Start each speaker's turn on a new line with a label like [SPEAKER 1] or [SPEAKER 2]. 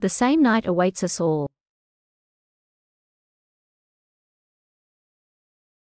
[SPEAKER 1] The same night awaits us all.